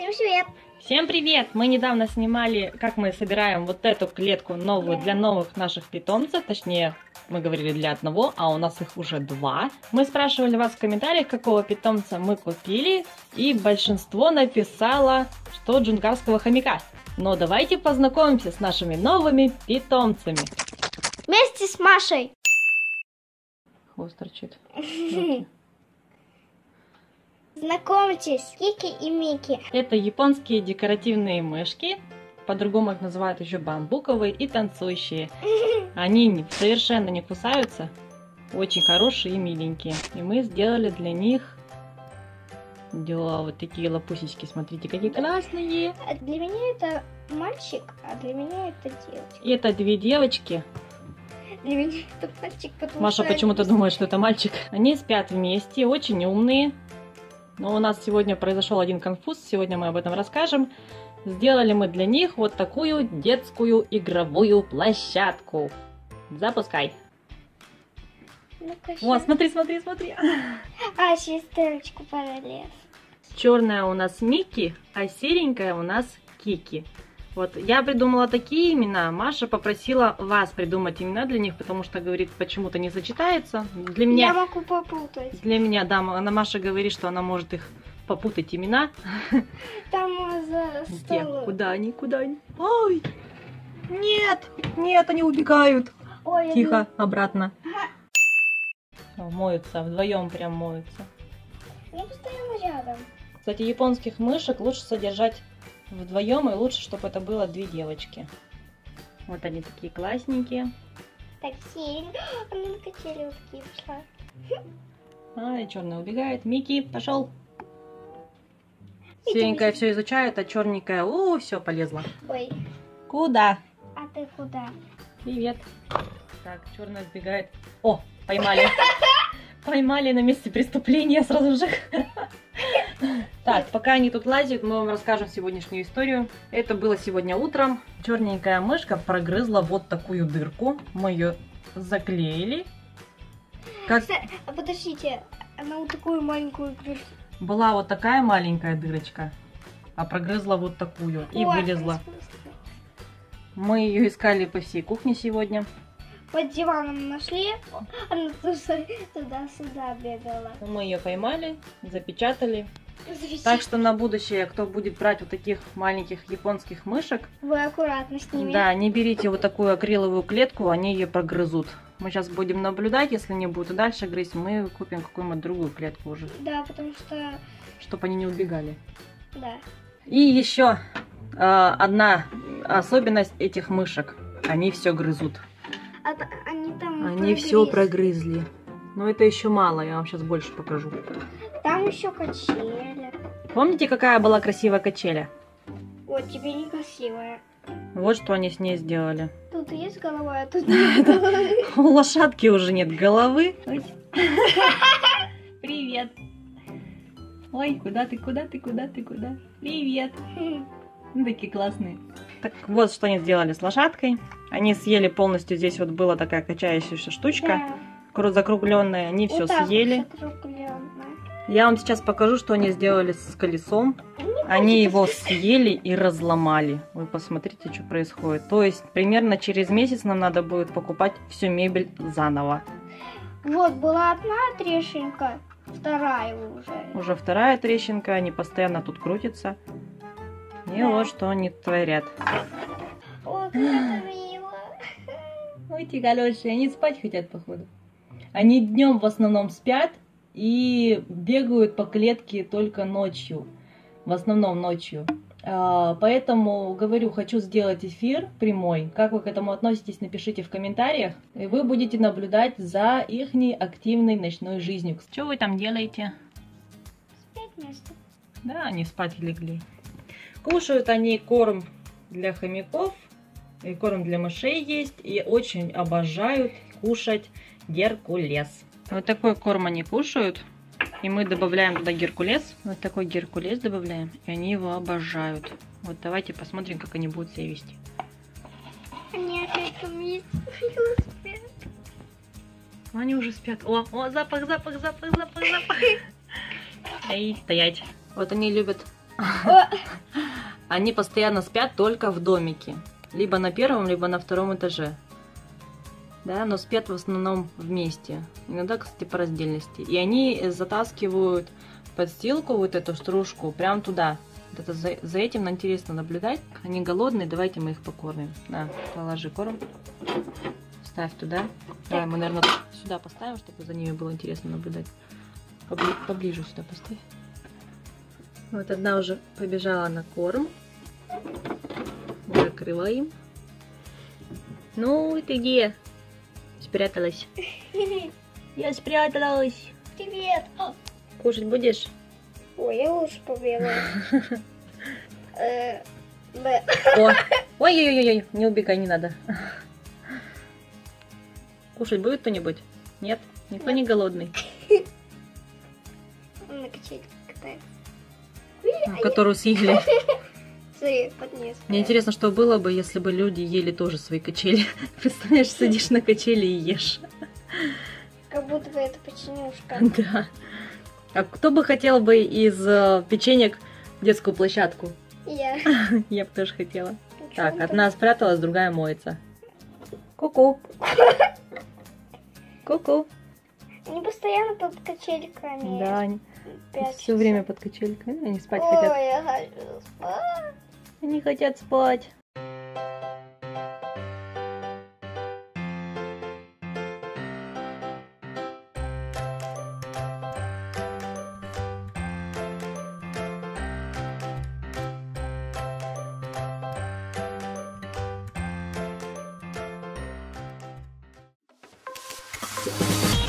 Всем привет! Всем привет! Мы недавно снимали, как мы собираем вот эту клетку новую для новых наших питомцев. Точнее, мы говорили для одного, а у нас их уже два. Мы спрашивали вас в комментариях, какого питомца мы купили. И большинство написало, что джунгарского хомяка. Но давайте познакомимся с нашими новыми питомцами. Вместе с Машей. Хвост торчит. Знакомьтесь, Кики и Мики. Это японские декоративные мышки. По-другому их называют еще бамбуковые и танцующие. Они совершенно не кусаются. Очень хорошие и миленькие. И мы сделали для них дела вот такие лопусечки. Смотрите, какие классные. А для меня это мальчик, а для меня это девочка. И это две девочки. Для меня это мальчик, потому Маша что почему-то они- думает, что это мальчик. Они спят вместе, очень умные. Но у нас сегодня произошел один конфуз, сегодня мы об этом расскажем. Сделали мы для них вот такую детскую игровую площадку. Запускай. Вот, щас. смотри, смотри, смотри. А, шестерочку параллель. Черная у нас Микки, а серенькая у нас Кики. Вот, я придумала такие имена. Маша попросила вас придумать имена для них, потому что, говорит, почему-то не сочетается. Для меня... Я могу попутать. Для меня, да, она Маша говорит, что она может их попутать имена. Там э, за столом. Куда они? Куда они? Ой! Нет! Нет, они убегают! Ой, Тихо, обратно. О, моются, вдвоем прям моются. Я постоянно рядом. Кстати, японских мышек лучше содержать вдвоем, и лучше, чтобы это было две девочки. Вот они такие классненькие. Так. Она на качели пошла. А, и черная убегает. Микки, пошел. Серенькая все изучает, а черненькая, о, все, полезла. Ой, Куда? а ты куда? Привет. Так, черная сбегает. О, поймали. Поймали на месте преступления сразу же. Так, пока они тут лазят, мы вам расскажем сегодняшнюю историю. Это было сегодня утром. Черненькая мышка прогрызла вот такую дырку. Мы ее заклеили. Как а подождите, она вот такую маленькую игрушку. была вот такая маленькая дырочка, а прогрызла вот такую и Ой, вылезла. Мы ее искали по всей кухне сегодня. Под диваном нашли, она туда- туда-сюда бегала. Мы ее поймали, запечатали. Так что на будущее, кто будет брать вот таких маленьких японских мышек, Вы аккуратно с ними. да, не берите вот такую акриловую клетку, они ее прогрызут. Мы сейчас будем наблюдать, если не будут и дальше грызть, мы купим какую-нибудь другую клетку уже, Да, потому что, чтобы они не убегали. да. И еще э, одна особенность этих мышек. Они все грызут. А они там Они все прогрызли. прогрызли. Но это еще мало, я вам сейчас больше покажу. Там еще качели. Помните, какая была красивая качеля? Вот, тебе некрасивая. Вот что они с ней сделали. Тут есть голова, а тут нет головы. У лошадки уже нет головы. Привет. Ой, куда ты, куда ты, куда ты, куда? Привет. Ну, такие классные. Так вот, что они сделали с лошадкой. Они съели полностью, здесь вот была такая качающаяся штучка, Да. закругленная. Они Вот все съели. закругленно. Я вам сейчас покажу, что они сделали с колесом. Не Они его съели и разломали. Вы посмотрите, что происходит. То есть примерно через месяц нам надо будет покупать всю мебель заново. Вот, была одна трещинка, вторая уже. Уже вторая трещинка, они постоянно тут крутятся. И Да. вот что они творят. О, как это мило. Ой, хорошие, они спать хотят, походу. Они днем в основном спят и бегают по клетке только ночью. В основном ночью. А, Поэтому, говорю, хочу сделать эфир прямой. Как вы к этому относитесь, напишите в комментариях. И вы будете наблюдать за их активной ночной жизнью. Что вы там делаете? Спять место. Да, они спать легли. Кушают они корм для хомяков, и корм для мышей есть, и очень обожают кушать геркулес. Вот такой корм они кушают, и мы добавляем туда геркулес. Вот такой геркулес добавляем, и они его обожают. Вот давайте посмотрим, как они будут себя вести. Они опять спят. Они уже спят. О, о, запах, запах, запах, запах, запах. Эй, стоять. Вот они любят Они постоянно спят только в домике. Либо на первом, либо на втором этаже. Да, но спят в основном вместе. Иногда, кстати, по раздельности. И они затаскивают подстилку, вот эту стружку, прям туда. Это за, за этим интересно наблюдать. Они голодные, давайте мы их покормим. На, положи корм. Ставь туда. Давай, мы, наверное, сюда поставим, чтобы за ними было интересно наблюдать. Побли- поближе сюда поставь. Вот одна уже побежала на корм. Закрываем. Ну, ты где? Спряталась. Я спряталась. привет. О, Кушать будешь? Ой, я лучше побегала. Э, ой-ой-ой, не убегай, не надо. Кушать будет кто-нибудь? Нет? Никто не голодный. Он на качельке катается. Которую съели. Смотри, поднес. Мне интересно, что было бы, если бы люди ели тоже свои качели. Представляешь, сидишь на качели и ешь. Как будто бы это печенюшка. Да. А кто бы хотел бы из э, печенек детскую площадку? Я. Я бы тоже хотела. Чё Так, он одна спряталась, другая моется. Ку-ку. Ку-ку. Они постоянно под качельками. Да, они все время под качелькой. Они спать Ой, хотят. я хочу спать. Они хотят спать. Thank.